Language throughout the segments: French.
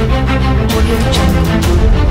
Audio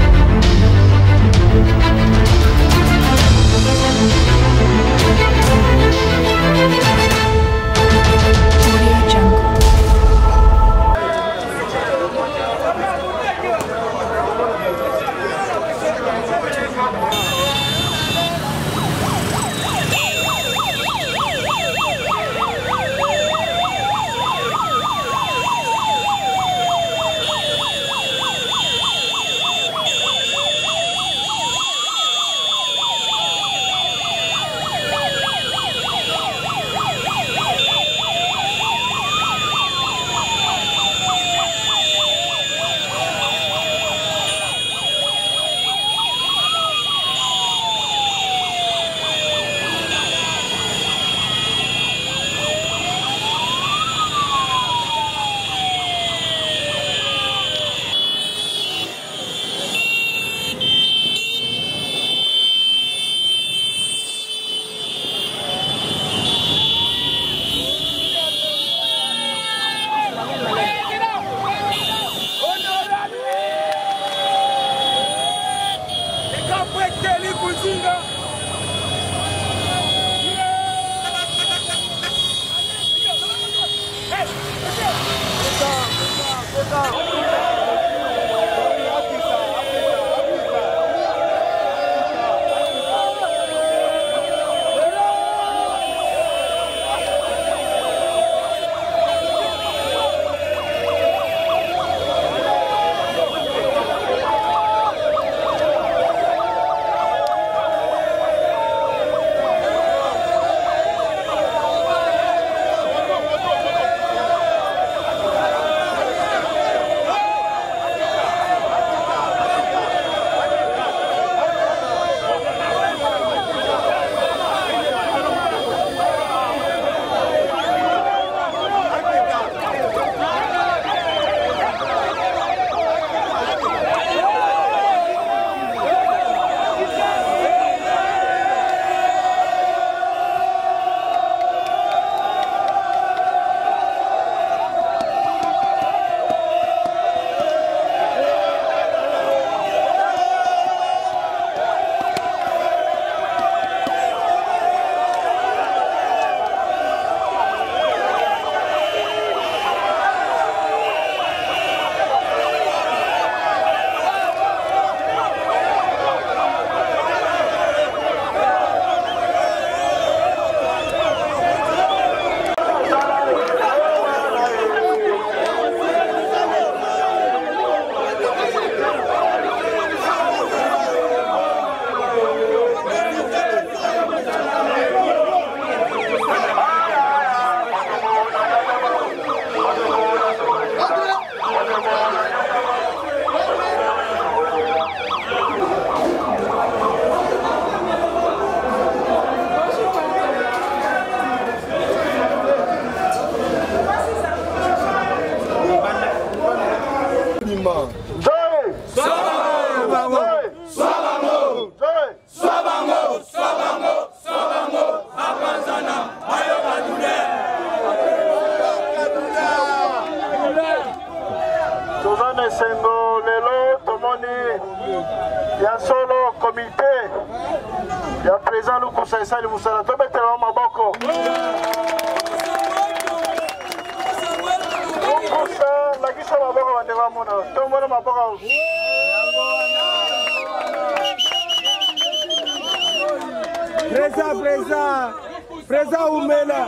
eza umela.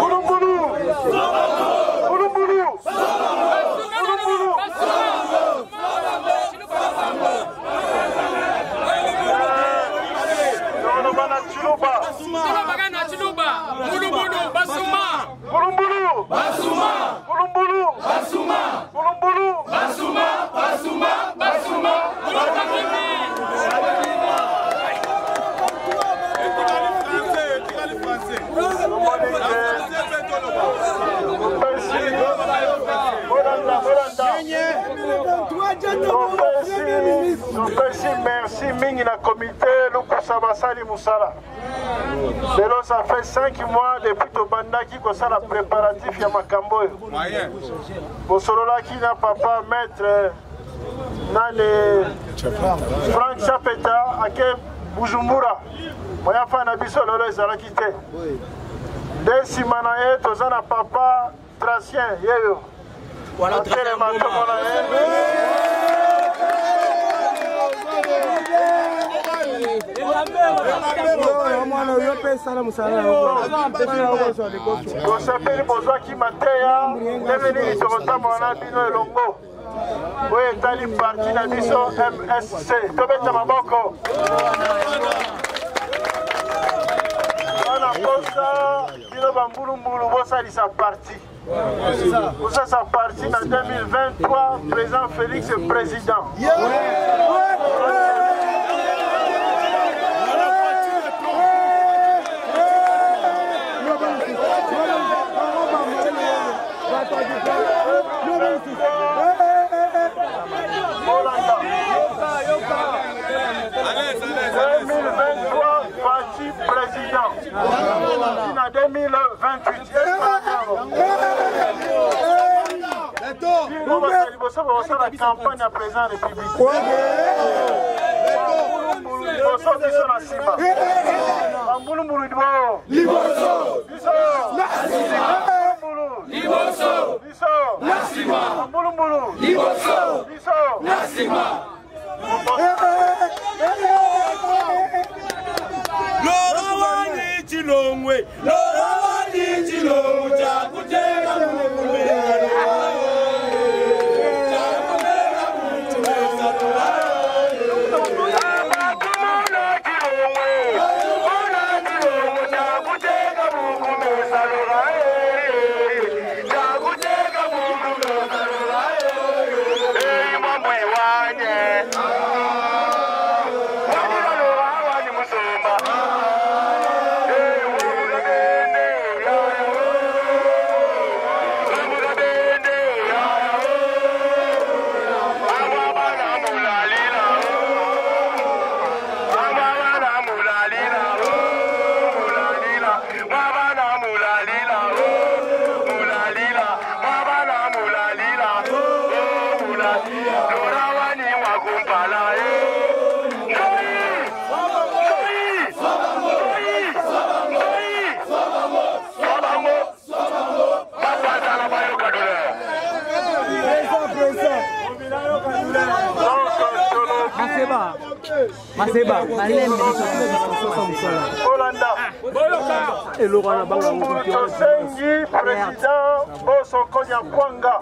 Kulungulu Topesi merci. Mingi na komite lukusa nyonso basali mosala lelo ça fait 5 mois depuis tobandaki kosala préparatif ya makambo oyo. Bosololaki na papa maître nani? Frank chapeta ake bujumbura. Moya fa na biso lelo ezalaki te. Nde nsima na ye toza na papa tracien yeyo atelema tomona ye mwana oyo mpe esala mosala tosepeli bozwaki mateya ndenge nini tokotambola na bino elongo. Oyo etali parti na biso msc tobeta maboko. Wana posa bino bambulumbulu bosalisa parti. Kosalisa parti na 2023 président félix président. Molanda. 2023 parti président. Na 2028. Bino basali liboso bakosala campagne ya président république liboso liboso lovani chilongwe. Lovani chilongo chakuteka mukumbeano eloko wana bango bambulumbulu tosengi président bosokonya kwanga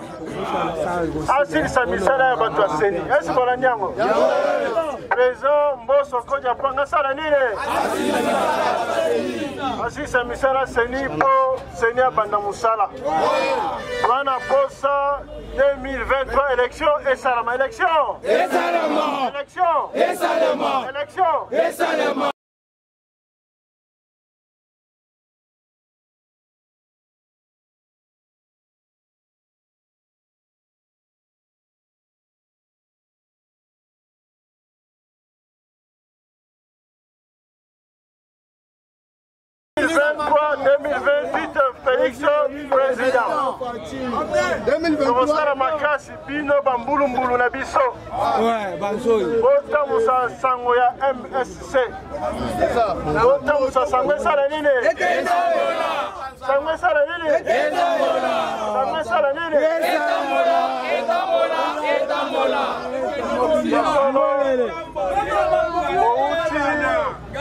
asilisa misala ya bato ya seni esi bolandi yango président mboso konya kwanga asala nini asilisa misala seni mpo seni abanda mosala wana posa 2023 élection esalama élection. Élection. Élection. Félix président tokosala makasi bino bambulumbulu na biso. Botambusa sango ya msc botambusa sango esala nini? Sango esala nini? Sango esala nini?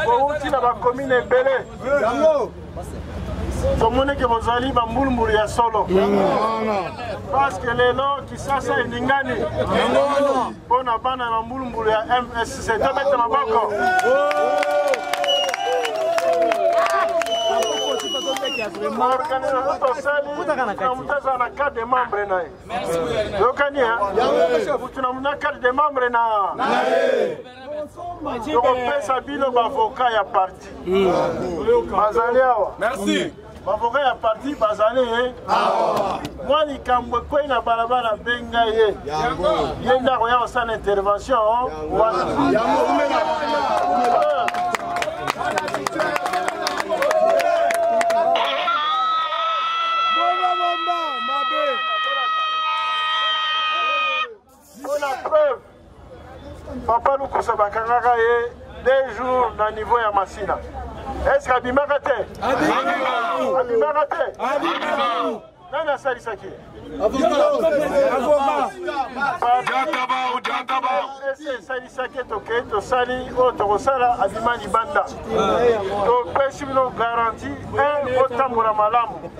Bouti na bakomine ebele tomoni ke bozali bambulumbulu ya solo. Parceke lelo kisasa eningani. Mpo na bana ya bambulumbulu ya msc tobeta maboko. Organisation tosali na moto aza na carte de membre na ye. Yokani mutu na muna carte de membre na tokopesa bino bavoka ya parti. Bazali awa bavoka ya parti bazali eh. ye mwa likambo ekwei na balabala mpe eh. ye ye nde akoya kosala intervention oh. papa lukusa bakangaka ye deux jours na niveau ya masina estce abimaka te? Abimaka. Te? Nani asalisaki? Ese esalisaki tokei tosali? Oyo tokosala abima libanda. Topesi bino garanti un botambola malamu.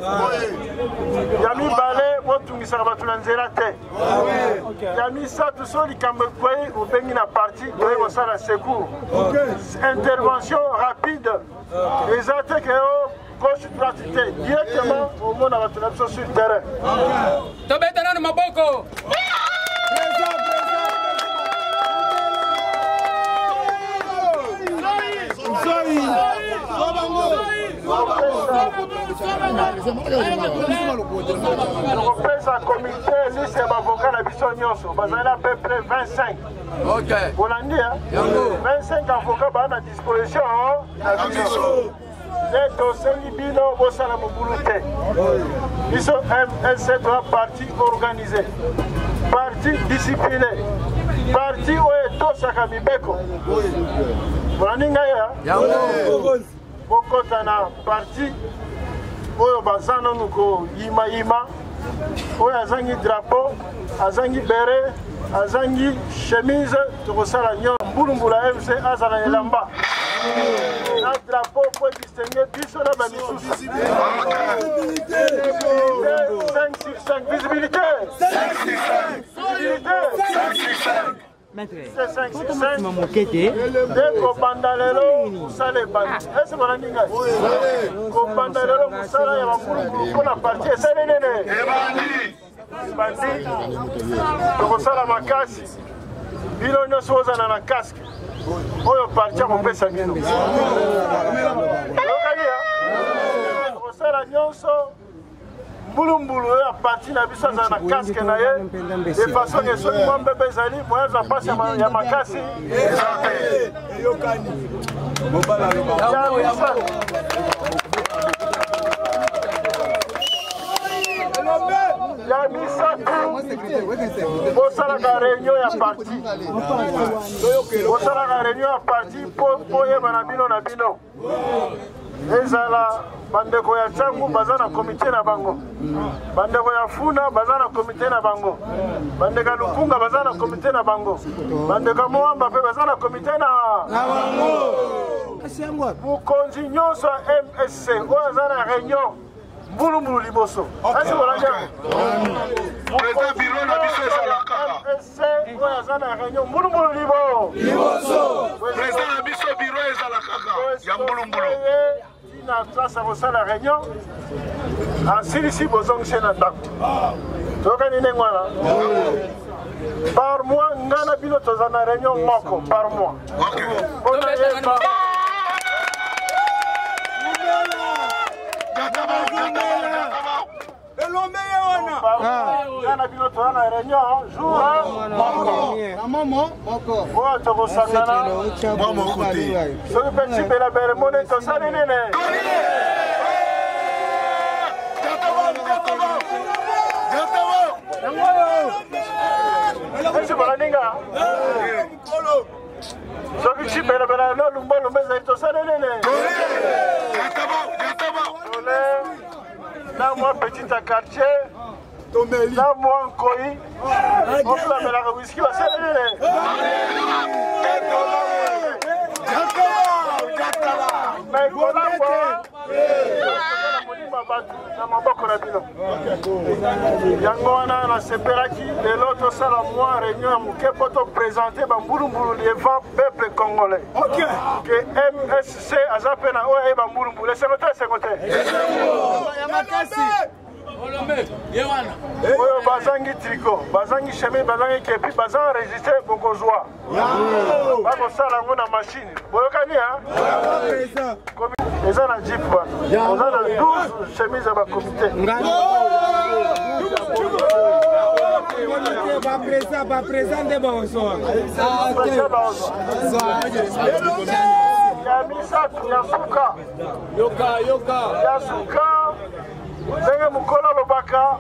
Ya mibale botungisaka bato na nzela te. Ya misato so likambo ekwei obengi na parti toyei kosala secours. Intervention rapide eza te ke o gauche droite te directement omona bato na biso sur terrain. Tobeta nano maboko tokopesa komite liste ya bavoka na biso nyonso. Bazali na peu près 25 bolandi 25 avoka baa na disposition na biso. Nde tosengi bino bosala mobulu te. Biso msc toa parti organisé parti discipliné parti oyo etosaka mibeko. Bolandi ngai ya bokota na parti oyo baza nanu koyimayima. Oyo azangi drapeau azangi bere azangi chemise tokosala nyonso mbulumbulu ya mc azala elamba. Na drapeau po distingue biso na bamisusu visibilité 5 sur 5 visibilité visibilité moke te nde kobanda lelo mosala ebandi ese bolandi ngai kobanda lelo mosala ya bambulungulu mpona parti esali nene ebandi tokosala makasi bino nyonso ozana na kaske oyo parti akopesa bino. Oyokani ya tokosala nyonso mbulumbulu oyo ya parti na biso azala na kaske na ye. de façon ke soki mwa mbebe ezali mpasi ya ma- ya makasi. Ya misato. bosalaka réunion ya parti. Bosalaka réunion ya parti mpo oyeba na bino na bino ezala bandeko ya ntangu baza na komite na bango. Bandeko ya funa baza na komite na bango. Bandeko ya lupunga baza na komite na bango. Bandeko ya moamba mpe baza na komite na mokonzi nyonso ya msc oyo aza na réunion mbulumbulu liboso. Asi bolanda Président biro na biso ezalaka. oyo aza na réunion mbulumbulu libo Président na biso biro ezalaka kaka ya mbulumbulu. tina place ya kosala réunion asilisi bozongise na ndako. Toyokani ndenge wana. Par mois ngai na bino toza na réunion moko par mois. Mpona yeba elomeye wana bino toza na réunion jourmoyo tokosangana soki mpe cibelabele mone tosali nini esi balaninga soki cibelabele lolumbolumbezali tosali nini congolais na mwa petit a quartier na mwa nkoi oplamelaka wiski baselele mekolambwa bato na maboko na bino. Yango wana nasepelaki lelo tosala mwa réunion ya moke mpo toprésente bambulumbulu devant peuple congolais. Ke msc aza mpe na oyo ayeba mbulumbulu. Esengo te esengo te. Oyo bazangi triko bazangi chemise bazangi kepi baza enregistre bokozwa. Bakosala yango na mashine boyokani a eza na jip wana oza na 12 chemise ya bakomite. Baprésent nde bazwa. ya misato ya suka. Ya suka. Ndenge mokolo alobaka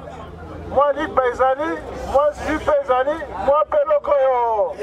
mwa lipa ezali mwa zipe ezali mwa peloko yo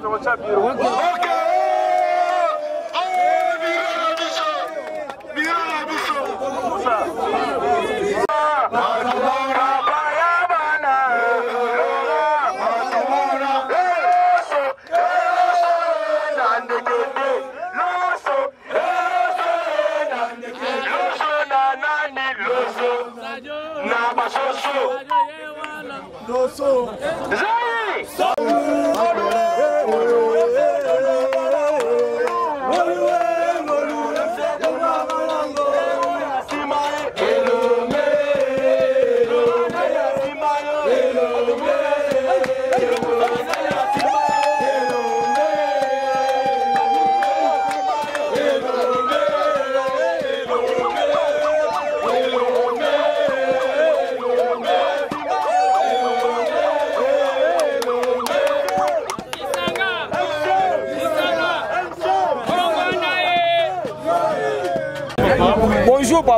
What's up, what's up, beautiful? What's up? Na basoso. Doso. Zai.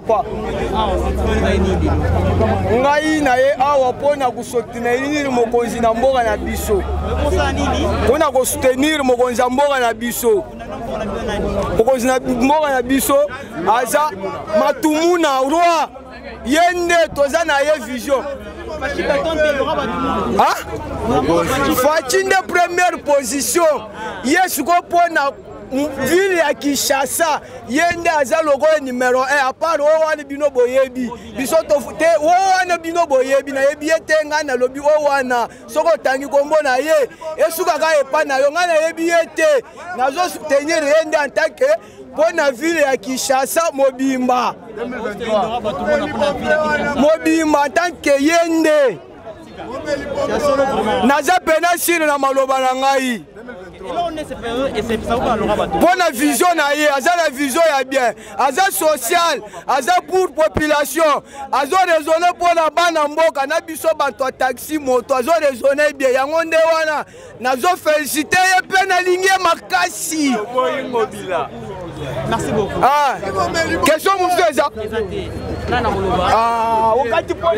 Papa. Ngai na ye awa mpo na kosoutenir mokonzi na mboka na biso. Mpo na kosoutenir mokonzi ya mboka na biso. Mokonzi na mboka na biso aza matumu na roi. Ye nde toza na ye vision. Faci nde première position. Ye siko mpo na ville ya kinshasa ye nde aza lokola numero 1 apart o wana bino boyebi. Biso te o wana bino boyebi nayebi ye te ngai nalobi o wana. Soki otangi kombo na ye esukaka epa na yo ngai nayebi ye te. Nazo soutenir ye nde que mpo na ville ya kinshasa mobimba. Mobimba que ye nde naza pena sire na maloba na ngai. Mpo na vision na ye aza na vision ya bien. Aza social aza pour population. Azoresone mpo na bana mboka na biso bato ya taxi moto azoresone bien. Yango nde wana nazofelicite ye mpe nalingi ye makasi Ah, question mosusu eza Ah, okati mpo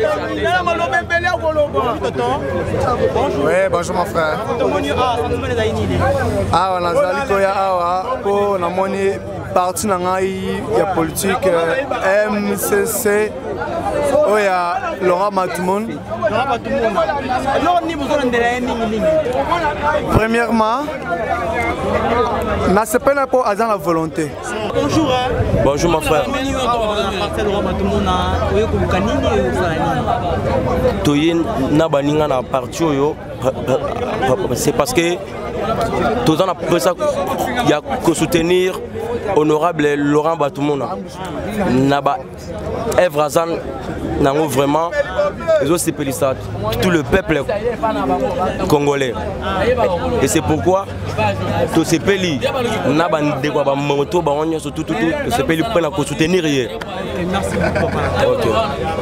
na maloba ebele ya koloba. Oui, bonjour mon frère. awa nazali koya awa mpo namoni parti na ngai ya politike eh, mcc oyo ya laurent matumun premièrement nasepela mpo aza na volonté. Bonjour mon frère. toye na baninga na parti oyo c'est parce que toza na mposa ya kosoutenir honorable laurent batumuna. Na baevre aza nango vraiment ezosepelisa tout le peuple congolais. Et c'est pourquoi tosepeli na bandeko ya bamoto bango nyonso tututu tosepeli mpona kosoutenir ye.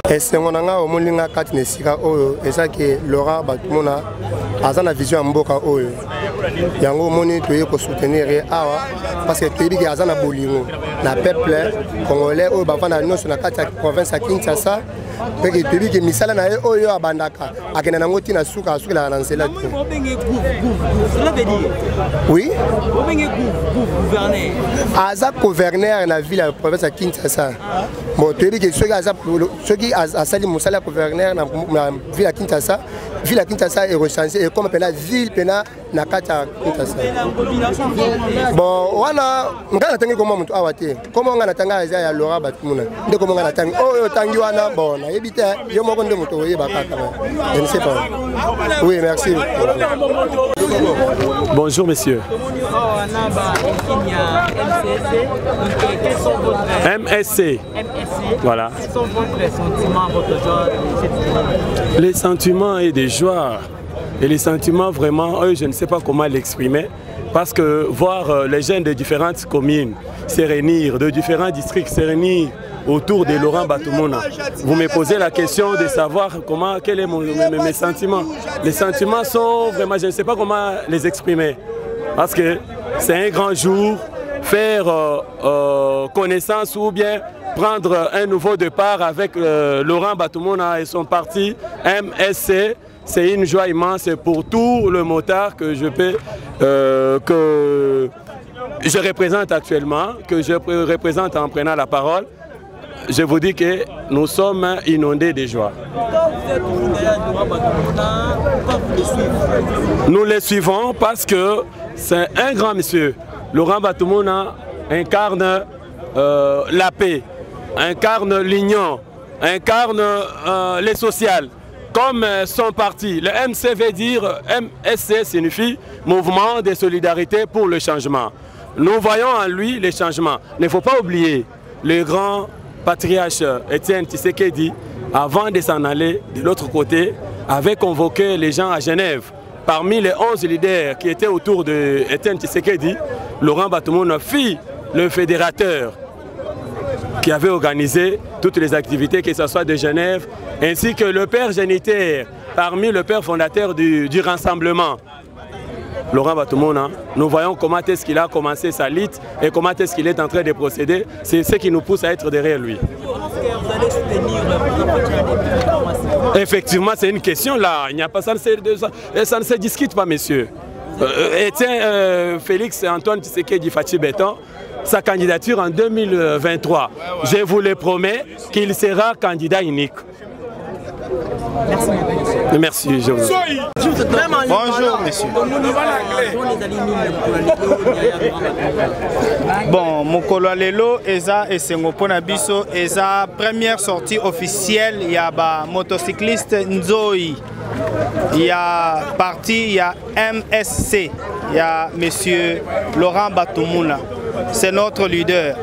Esengo na ngai omoni nga kati na esika oyo ezaki laurent batumuna aza na vision ya mboka oyo. Yango omoni toye kosoutenir ye awa parce que toyebi ke aza na bolingo na peuple congolais oyo bavanda nyonso na kati ya province ya kinshasa. Peke toyebi ke misala na ye oyo abandaka akenda nango ntina suka asukelaka na nzela te oui? Aza gouverneur na ville ya province ya kinshasa. Bon toyebi ke soki aza soki az- asali mosala ya gouverneur na na ville ya kinshasa ville ya kinshasa erechange ekoma mpena ville mpena na kati ya kinshasa. Bon wana ngai natangi komwa moto awa te. Komo ngai natanga eza ya lora batumuna nde komo ngai natangi. Oyo otangi wana bon nayebi te. Yo moko nde moto oyeba kaka. Je ne sais pas. Oui merci Bonjour messieurs. MSC. Voilà. Les sentiments et des joies. Et les sentiments vraiment, eux, je ne sais pas comment l'exprimer. Parce que voir euh, les jeunes de différentes communes se réunir, de différents districts se réunir autour de Laurent Batumona, vous me posez la question de savoir comment, quels sont mes, sentiments. Les sentiments sont vraiment, je ne sais pas comment les exprimer. parce que c'est un grand jour, faire euh, euh, connaissance ou bien prendre un nouveau départ avec Laurent Batoumona et son parti MSC. C'est une joie immense pour tout le motard que je peux, euh, que je représente actuellement, que je représente en prenant la parole. Je vous dis que nous sommes inondés de joie. Nous les suivons parce que c'est un grand monsieur. Laurent Batoumona incarne euh, la paix, incarne l'union, incarne euh, les sociales. Comme euh, son parti, le MC veut dire, MSC signifie Mouvement de solidarité pour le changement. Nous voyons en lui les changements. Il ne faut pas oublier le grand patriarche Étienne Tshisekedi, avant de s'en aller de l'autre côté, avait convoqué les gens à Genève. Parmi les 11 leaders qui étaient autour de Étienne Tshisekedi, Laurent Batoumouna fit le fédérateur qui avait organisé toutes les activités, que ce soit de Genève, ainsi que le père génitaire, parmi le père fondateur du, du rassemblement. Laurent Batoumona, nous voyons comment est-ce qu'il a commencé sa lutte et comment est-ce qu'il est en train de procéder. C'est ce qui nous pousse à être derrière lui. Effectivement, c'est une question là. Il n'y a pas ça, ne se, ça ne se discute pas, messieurs. Euh, et tiens, euh, Félix Antoine Tshisekedi Fachi Béton, sa candidature en 2023. Je vous le promets qu'il sera candidat unique. Merci. Je vous Bonjour, monsieur. Bon, mokolo lelo eza esengo mpona biso eza première sortie officielle ya bamotocycliste nzoi ya parti ya msc ya monsieur laurent batumuna c'est notre leader.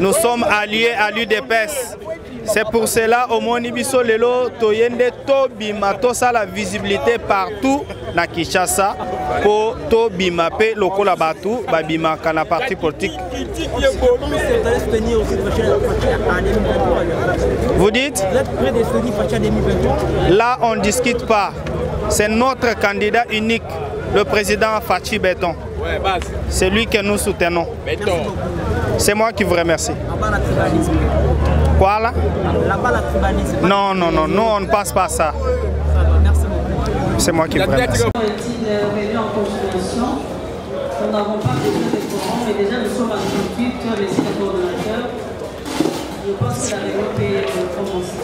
Nous sommes alliés à l'udps c'est pour cela omoni biso lelo toye nde tobima tosala visibilité partout. Na kinshasa mpo tobima mpe lokola bato babimaka na parti politique. Vous dites? Là on ne discute pas. C'est notre candidat unique le président Fachi Béton c'est lui que nous soutenons c'est moi qui vous remercie Quoi là? Non, non, non, nous on ne passe pas ça. C'est moi qui vous remercie. Nous n'avons pas besoin de courant, mais déjà nous sommes à 28, tu as laissé le coordonnateur. Je pense que la réunion peut commencer.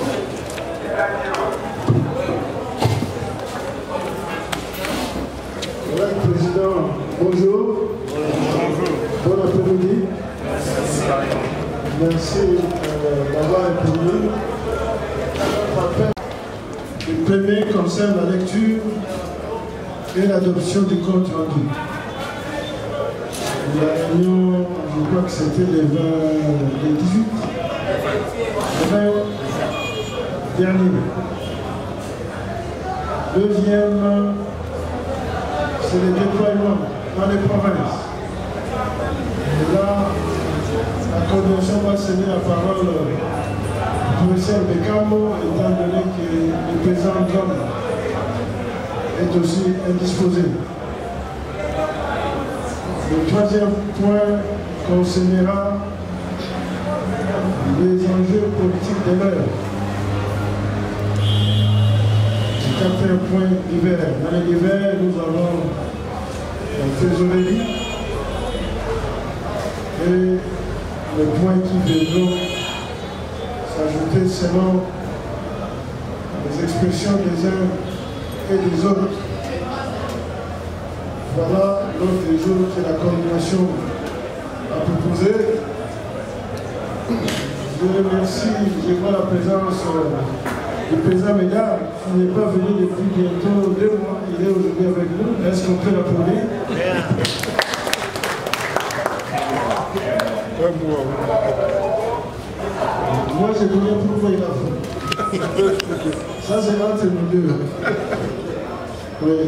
Madame le Président, bonjour. Bon après-midi. Merci euh, d'avoir répondu. Le premier concerne la lecture et l'adoption du compte rendu. La réunion, je crois que c'était le 20, le 18, le 20 dernier. Deuxième, c'est le déploiement les provinces. Et là, la coordination va céder la parole au professeur Becamo, étant donné que le président John est aussi indisposé. Le troisième point concernera les enjeux politiques de l'heure. C'est un point d'hiver. Dans l'hiver, nous avons et les points qui viendront s'ajouter selon les expressions des uns et des autres. Voilà l'autre des jours que la coordination a proposé. Je remercie, je vois la présence du président Médard, qui n'est pas venu depuis bientôt deux mois, est aujourd'hui avec nous. Est-ce qu'on peut l'applaudir? Moi, je connais pourquoi il a fait. Ça, c'est entre nous deux. Oui.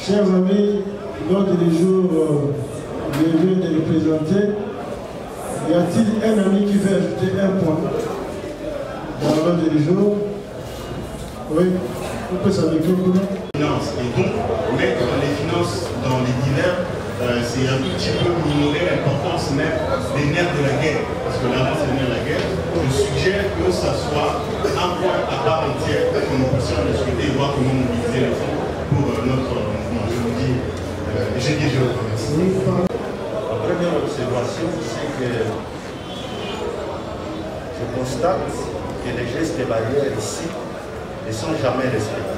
Chers amis, l'ordre du jour, euh, je viens de présenter. Y a-t-il un ami qui veut ajouter un point dans l'ordre du jour? Oui, on peut s'avéler comment Et donc mettre les finances dans les divers euh, c'est un tout petit peu minorer l'importance même des nerfs de la guerre. Parce que là, c'est le nerf de la guerre. Je suggère que ça soit un point à part entière que nous puissions discuter et voir comment mobiliser les fonds pour euh, notre mouvement. Je vous dis, je vous remercie. La première observation, c'est que je constate que les gestes barrières ici ne sont jamais respectés.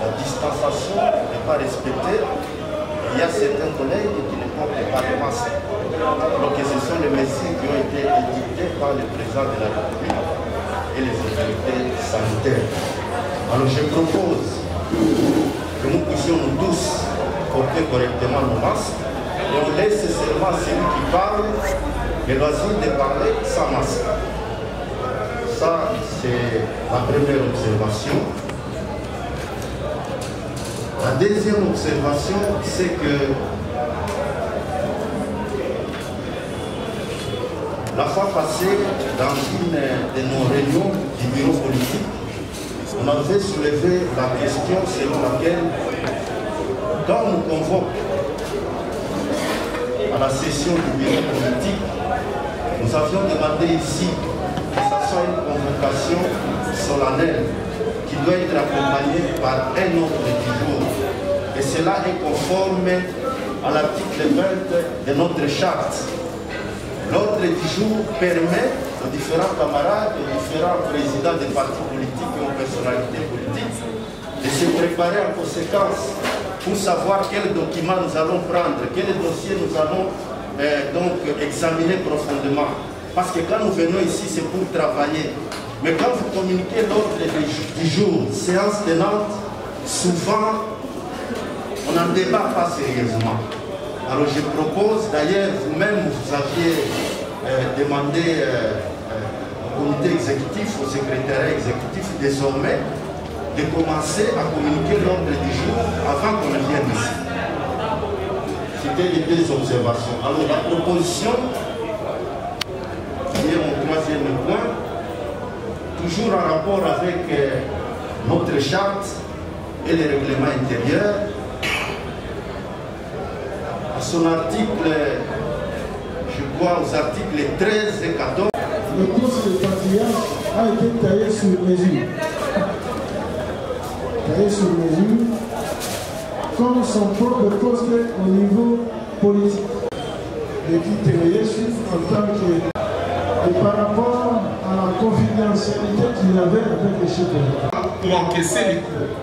La distanciation n'est pas respectée. Il y a certains collègues qui ne portent pas de masque. Donc ce sont les mesures qui ont été édictées par le président de la République et les autorités sanitaires. Alors je propose que nous puissions tous porter correctement nos masques et on laisse seulement celui qui parle le loisir de parler sans masque. Ça, c'est la première observation. La deuxième observation, c'est que la fois passée, dans une de nos réunions du bureau politique, on avait soulevé la question selon laquelle, quand on nous convoque à la session du bureau politique, nous avions demandé ici soit une convocation solennelle qui doit être accompagnée par un ordre du jour. Et cela est conforme à l'article 20 de notre charte. L'ordre du jour permet aux différents camarades, aux différents présidents des partis politiques et aux personnalités politiques de se préparer en conséquence pour savoir quels documents nous allons prendre, quels dossiers nous allons euh, donc examiner profondément. Parce que quand nous venons ici, c'est pour travailler. Mais quand vous communiquez l'ordre du jour, séance tenante, souvent, on n'en débat pas sérieusement. Alors je propose, d'ailleurs, vous-même, vous aviez euh, demandé euh, au comité exécutif, au secrétariat exécutif, désormais, de commencer à communiquer l'ordre du jour avant qu'on ne vienne ici. C'était les deux observations. Alors la proposition, point, toujours en rapport avec euh, notre charte et les règlements intérieurs, à son article, je crois aux articles 13 et 14. Le poste de patriarche a été taillé sur mesure. Taillé sur mesure, comme son propre poste au niveau politique. Et qui travaillait en tant que. Et par rapport à la confidentialité qu'il avait avec les chefs de Pour encaisser les cours.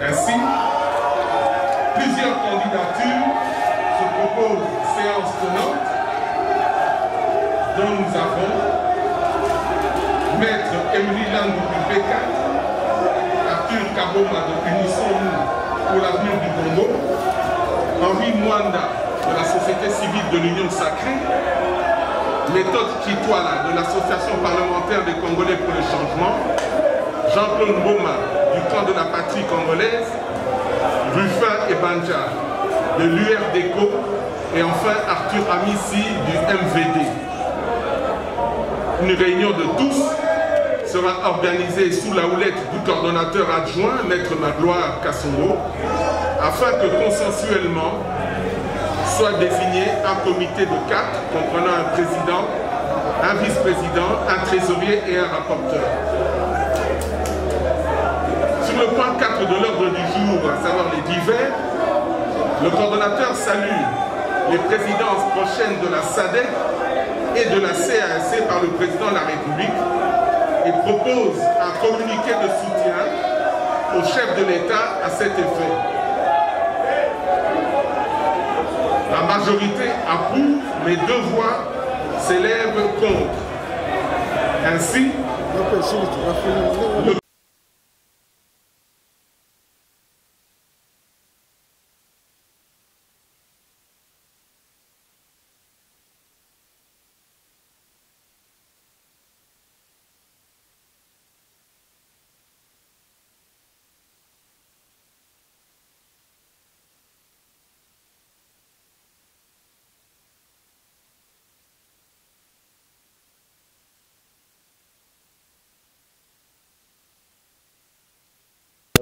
Ainsi, plusieurs candidatures se proposent séance tenante dont nous avons Maître Emily Landou du P4, Arthur Kaboma de Unissons-nous pour l'avenir du Congo, Henri Mwanda de la Société civile de l'Union sacrée, Méthode Kitwala de l'Association parlementaire des Congolais pour le changement, Jean-Claude Mboma du camp de la patrie congolaise, Ruffin Ebanja de l'URDECO et enfin Arthur Amissi du MVD. Une réunion de tous sera organisée sous la houlette du coordonnateur adjoint, Maître Magloire Kassongo, afin que consensuellement soit désigné un comité de quatre comprenant un président, un vice-président, un trésorier et un rapporteur. Sur le point 4 de l'ordre du jour, à savoir les divers, le coordonnateur salue les présidences prochaines de la SADEC et de la CAC par le président de la République et propose un communiqué de soutien au chef de l'État à cet effet. La majorité approuve, mais deux voix s'élèvent contre. Ainsi, le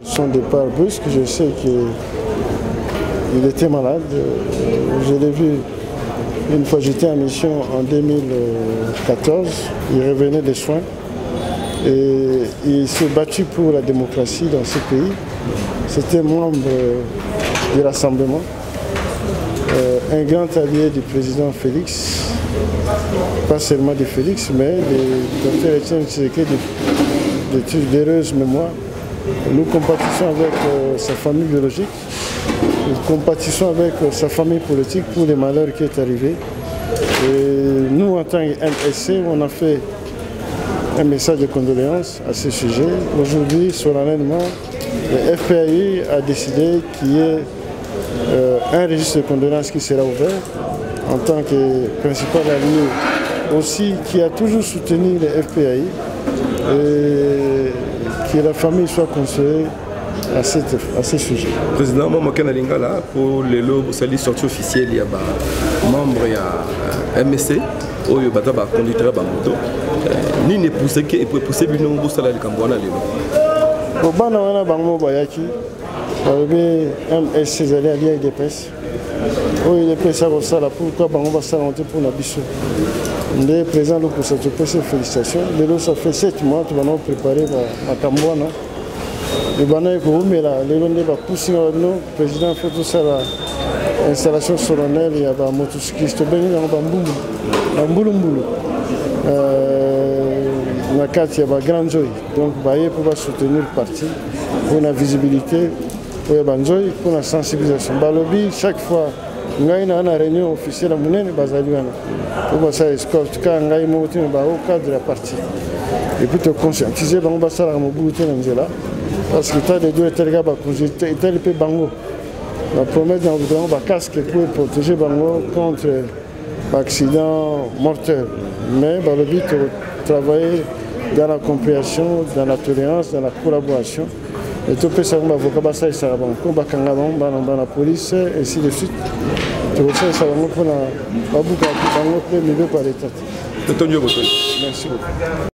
Son départ brusque, je sais qu'il était malade. Je l'ai vu une fois j'étais en mission en 2014. Il revenait des soins et il s'est battu pour la démocratie dans ce pays. C'était membre du rassemblement, euh, un grand allié du président Félix, pas seulement de Félix, mais de Dr Etienne Tshisekedi de mémoire. Nous compatissons avec euh, sa famille biologique, nous compatissons avec euh, sa famille politique pour les malheurs qui est arrivé. Et nous, en tant qu'MSC, on a fait un message de condoléances à ce sujet. Aujourd'hui, solennellement, le FPI a décidé qu'il y ait euh, un registre de condoléances qui sera ouvert en tant que principal allié aussi qui a toujours soutenu le FPI que la famille soit consolée à, cette, à ce sujet. Président Mamokan Alingala, pour les lots, vous allez sortie officielle, il y a membre, il y a euh, MSC, où oh, il y a conducteur de moto. Euh, Nini poussé que et poussé bino mbusala likambo wana lelo. Ko bana wana bango bayaki balobi MSC ezali alia UDPS oyo oh, UDPS akosala pourkui bango basalango te mpona biso nde président lokosa topesi félicitation lelo ça fait 7 mois tobana koprépare makambo wana ebana ekoumela lelo nde bapusinga bino président fo tosala installation solennelle ya bamotocycliste tobengi yango bambulu bambulumbulu na kati ya bagrand nzoi donc baye mpo basoutenir parti mpona visibilité oyo banzoi mpona sensibilisation. Balobi chaque fois ngai naa na réunion officielle ya monene bazali wana mpo basala escorte kaka ngai moko te me bao cadre ya parti epuis toconscientise bango basalaka mobulu te na nzela parce que ta de dio etalika bakonzi etali mpe bango bapromete na bango bacasque pour protéger bango contre baaccident mortel mais balobi totravailler dans la compréhension dans la tolérance dans la collaboration topesa bango bavoka basalisaka bango. Mpo bakanga bango bana bana police ainsi de suite. Tokosalisa bango mpona babuka bango mpe mibeko ya leta te totondi yo botoli merci beaucoup